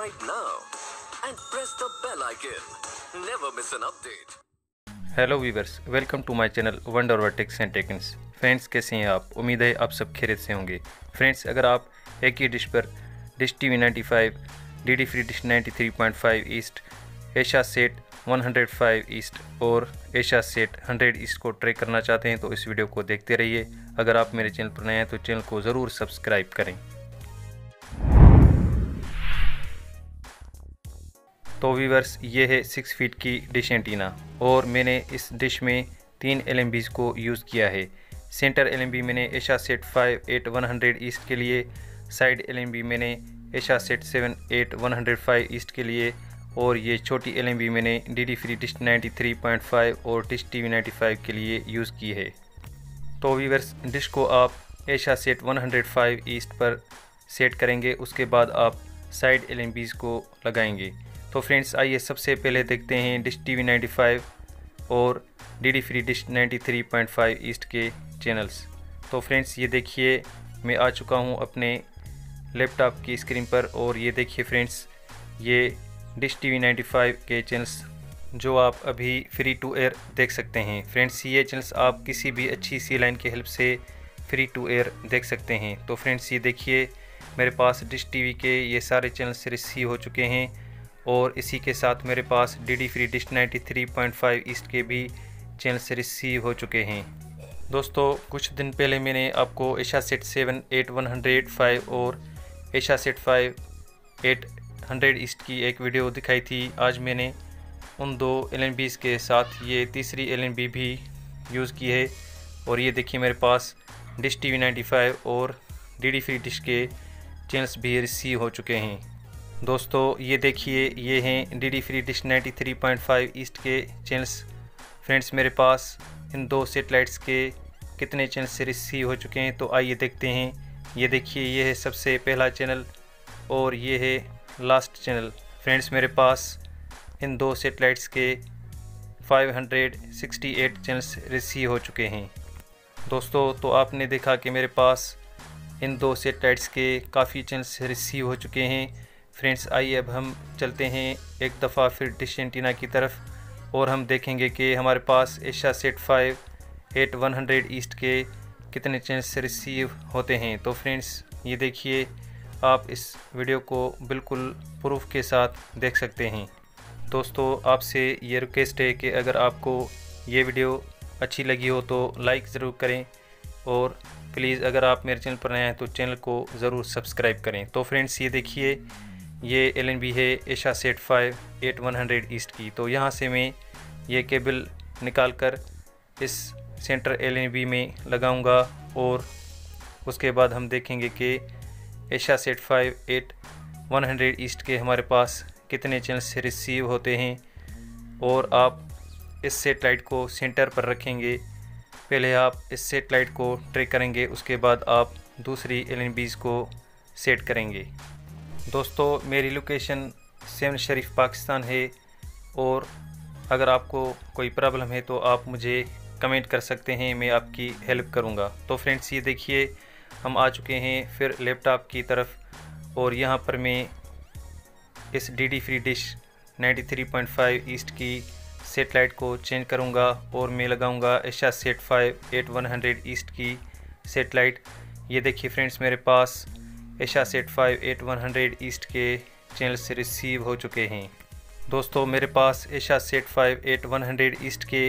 right now and press the bell icon. Never miss an update. Hello viewers welcome to my channel wonder vertex and tekens friends कैसे हैं आप? उम्मीद है आप सब खैरियत से होंगे। फ्रेंड्स अगर आप एक ही डिश पर dish T V ninety five D D free dish ninety three point five east Asia sat 105 east और एशा सेट 100 ईस्ट को ट्रैक करना चाहते हैं तो इस वीडियो को देखते रहिए। अगर आप मेरे चैनल पर नए हैं तो चैनल को ज़रूर सब्सक्राइब करें। तो वीवर्स ये है सिक्स फीट की डिश एंटीना और मैंने इस डिश में तीन एल को यूज़ किया है। सेंटर एलएमबी मैंने Asia sat five eight one hundred east के लिए साइड एलएमबी मैंने Asia sat seven eight one hundred five east के लिए और ये छोटी एलएमबी मैंने डी डी फ्री डिश 93.5 और dish T V ninety five के लिए यूज़ की है। तो वीवर्स डिश को आप एशा सेट 105 ईस्ट पर सेट करेंगे, उसके बाद आप साइड एल को लगाएँगे। तो फ्रेंड्स, आइए सबसे पहले देखते हैं डिश टी वी और D D free dish 93.5 east के चैनल्स। तो फ्रेंड्स, ये देखिए, मैं आ चुका हूँ अपने लैपटॉप की स्क्रीन पर और ये देखिए फ्रेंड्स, ये dish T V ninety five के चैनल्स जो आप अभी फ्री टू एयर देख सकते हैं। फ्रेंड्स, ये चैनल्स आप किसी भी अच्छी सी लाइन की हेल्प से फ्री टू एयर देख सकते हैं। तो फ्रेंड्स, ये देखिए, मेरे पास डिश टीवी के ये सारे चैनल्स रिसीव हो चुके हैं। और इसी के साथ मेरे पास D D free dish ninety three point five east के भी चैनल्स रिसीव हो चुके हैं। दोस्तों, कुछ दिन पहले मैंने आपको Asia sat seven eight one hundred five और Asia sat five eight hundred east की एक वीडियो दिखाई थी। आज मैंने उन दो एल के साथ ये तीसरी एलएनबी भी यूज़ की है और ये देखिए मेरे पास डिश टी वी और डी डी फ्री डिश के चैनल्स भी रिसीव हो चुके हैं। दोस्तों, ये देखिए, ये हैं D D free dish ninety three point five east के चैनल्स फ्रेंड्स मेरे पास इन दो सेटेलाइट्स के कितने चैनल्स रिसीव हो चुके हैं तो आइए देखते हैं। ये देखिए, ये है सबसे पहला चैनल और ये है लास्ट चैनल फ्रेंड्स मेरे पास इन दो सेटेलाइट्स के 568 चैनल्स रिसीव हो चुके हैं। दोस्तों तो आपने देखा कि मेरे पास इन दो सेटेलाइट्स के काफ़ी चैनल्स रिसीव हो चुके हैं। फ्रेंड्स, आइए अब हम चलते हैं एक दफ़ा फिर डिश एंटीना की तरफ़ और हम देखेंगे कि हमारे पास Asia sat five, eight one hundred east के कितने चैनल्स रिसीव होते हैं। तो फ्रेंड्स, ये देखिए, आप इस वीडियो को बिल्कुल प्रूफ के साथ देख सकते हैं। दोस्तों, आपसे ये रिक्वेस्ट है कि अगर आपको ये वीडियो अच्छी लगी हो तो लाइक ज़रूर करें और प्लीज़ अगर आप मेरे चैनल पर नए हैं तो चैनल को ज़रूर सब्सक्राइब करें। तो फ्रेंड्स, ये देखिए ये एल है Asia sat five eight one hundred east की। तो यहाँ से मैं ये केबल निकाल कर इस सेंटर एल में लगाऊँगा और उसके बाद हम देखेंगे कि Asia sat five eight one hundred east के हमारे पास कितने चैनल्स रिसीव होते हैं और आप इस सेटेलाइट को सेंटर पर रखेंगे। पहले आप इस सेटेलाइट को ट्रैक करेंगे, उसके बाद आप दूसरी एल को सेट करेंगे। दोस्तों, मेरी लोकेशन सेवन शरीफ पाकिस्तान है और अगर आपको कोई प्रॉब्लम है तो आप मुझे कमेंट कर सकते हैं, मैं आपकी हेल्प करूँगा। तो फ्रेंड्स ये देखिए, हम आ चुके हैं फिर लैपटॉप की तरफ़ और यहाँ पर मैं इस D D free dish 93.5 east की सेटेलाइट को चेंज करूँगा और मैं लगाऊँगा Asia sat five eight one hundred east की सेटेलाइट ये देखिए फ्रेंड्स मेरे पास Asia sat five eight one hundred east के चैनल से रिसीव हो चुके हैं। दोस्तों, मेरे पास Asia sat five eight one hundred east के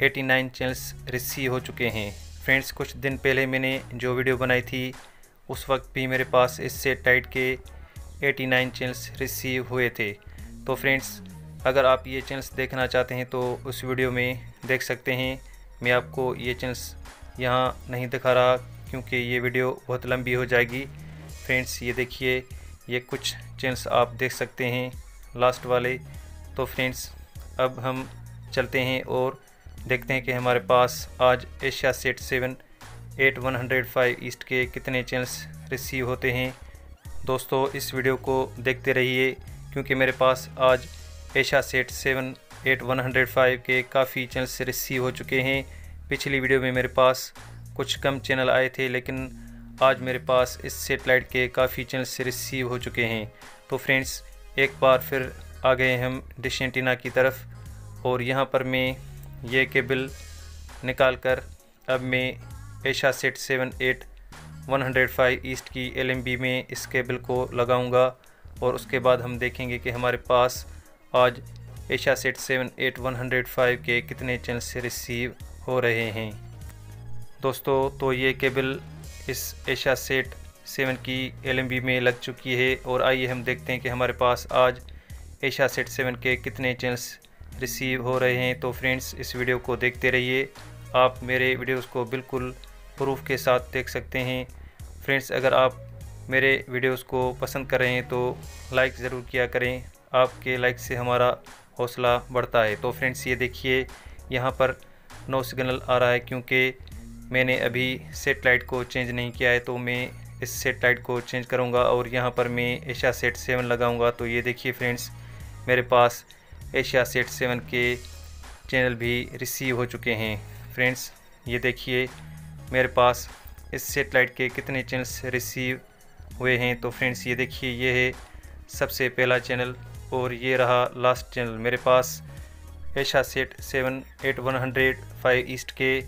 89 चैनल्स रिसीव हो चुके हैं। फ्रेंड्स, कुछ दिन पहले मैंने जो वीडियो बनाई थी, उस वक्त भी मेरे पास इस सेट टाइट के 89 चैनल्स रिसीव हुए थे। तो फ्रेंड्स, अगर आप ये चैनल्स देखना चाहते हैं तो उस वीडियो में देख सकते हैं, मैं आपको ये चैनल्स यहाँ नहीं दिखा रहा, क्योंकि ये वीडियो बहुत लंबी हो जाएगी। फ्रेंड्स, ये देखिए, ये कुछ चैनल्स आप देख सकते हैं लास्ट वाले। तो फ्रेंड्स, अब हम चलते हैं और देखते हैं कि हमारे पास आज Asia sat seven eight one hundred five east के कितने चैनल्स रिसीव होते हैं। दोस्तों, इस वीडियो को देखते रहिए, क्योंकि मेरे पास आज Asia sat seven eight one hundred five के काफ़ी चैनल्स रिसीव हो चुके हैं। पिछली वीडियो में मेरे पास कुछ कम चैनल आए थे, लेकिन आज मेरे पास इस सेटेलाइट के काफ़ी चैनल्स रिसीव हो चुके हैं। तो फ्रेंड्स एक बार फिर आ गए हम डिश एंटीना की तरफ़ और यहाँ पर मैं ये केबल निकाल कर अब मैं Asia sat seven eight one hundred five east की एलएमबी में इस केबल को लगाऊँगा और उसके बाद हम देखेंगे कि हमारे पास आज Asia sat seven eight one hundred five के कितने चैनल से रिसीव हो रहे हैं। दोस्तों तो ये केबल इस एशा सेट सेवन की एलएमबी में लग चुकी है और आइए हम देखते हैं कि हमारे पास आज एशा सेट सेवन के कितने चैनल्स रिसीव हो रहे हैं। तो फ्रेंड्स इस वीडियो को देखते रहिए। आप मेरे वीडियोस को बिल्कुल प्रूफ के साथ देख सकते हैं। फ्रेंड्स अगर आप मेरे वीडियोस को पसंद कर रहे हैं तो लाइक ज़रूर किया करें। आपके लाइक से हमारा हौसला बढ़ता है। तो फ्रेंड्स ये देखिए, यहाँ पर नो सिग्नल आ रहा है क्योंकि मैंने अभी सेट लाइट को चेंज नहीं किया है तो मैं इस सेट लाइट को चेंज करूँगा और यहाँ पर मैं एशिया सेट सेवन लगाऊँगा। तो ये देखिए फ्रेंड्स मेरे पास एशिया सेट सेवन के चैनल भी रिसीव हो चुके हैं। फ्रेंड्स ये देखिए, मेरे पास इस सेटेलाइट के कितने चैनल्स रिसीव हुए हैं। तो फ्रेंड्स ये देखिए, ये है सबसे पहला चैनल और ये रहा लास्ट चैनल मेरे पास Asia sat seven eight one hundred five east के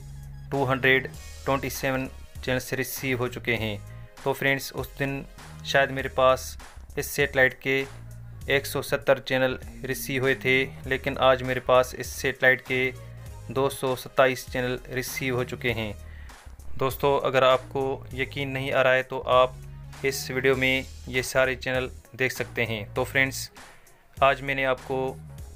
two hundred twenty seven channels receive हो चुके हैं। तो फ्रेंड्स उस दिन शायद मेरे पास इस सेटेलाइट के 170 चैनल रिसीव हुए थे, लेकिन आज मेरे पास इस सेटेलाइट के दो सौ सत्ताईस चैनल रिसीव हो चुके हैं। दोस्तों, अगर आपको यकीन नहीं आ रहा है तो आप इस वीडियो में ये सारे चैनल देख सकते हैं। तो फ्रेंड्स आज मैंने आपको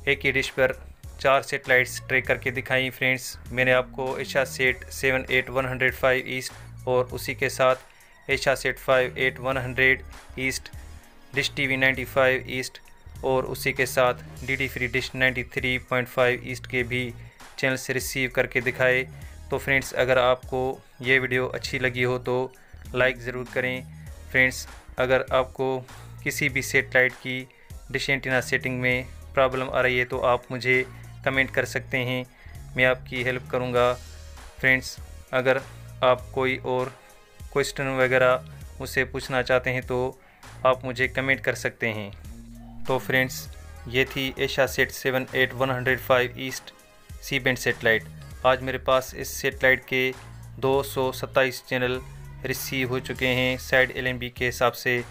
एक ही डिश पर चार सेटेलाइट्स ट्रेक करके दिखाई फ्रेंड्स मैंने आपको Asia sat seven eight one hundred five east और उसी के साथ Asia sat five eight one hundred east dish T V ninety five east और उसी के साथ D D free dish ninety three point five east के भी चैनल से रिसीव करके दिखाए। तो फ्रेंड्स अगर आपको ये वीडियो अच्छी लगी हो तो लाइक ज़रूर करें। फ्रेंड्स अगर आपको किसी भी सेटेलाइट की डिश एंटीना सेटिंग में प्रॉब्लम आ रही है तो आप मुझे कमेंट कर सकते हैं। मैं आपकी हेल्प करूँगा। फ्रेंड्स अगर आप कोई और क्वेश्चन वगैरह मुझसे पूछना चाहते हैं तो आप मुझे कमेंट कर सकते हैं। तो फ्रेंड्स ये थी Asia sat seven eight one hundred five east C band satellite आज मेरे पास इस सेटेलाइट के दो सौ सत्ताईस चैनल रिसीव हो चुके हैं साइड एल के हिसाब से।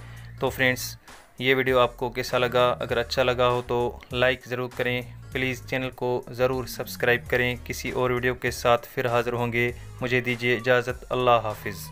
तो फ्रेंड्स ये वीडियो आपको कैसा लगा? अगर अच्छा लगा हो तो लाइक ज़रूर करें। प्लीज़ चैनल को ज़रूर सब्सक्राइब करें, किसी और वीडियो के साथ फिर हाज़िर होंगे। मुझे दीजिए इजाज़त, अल्लाह हाफिज़।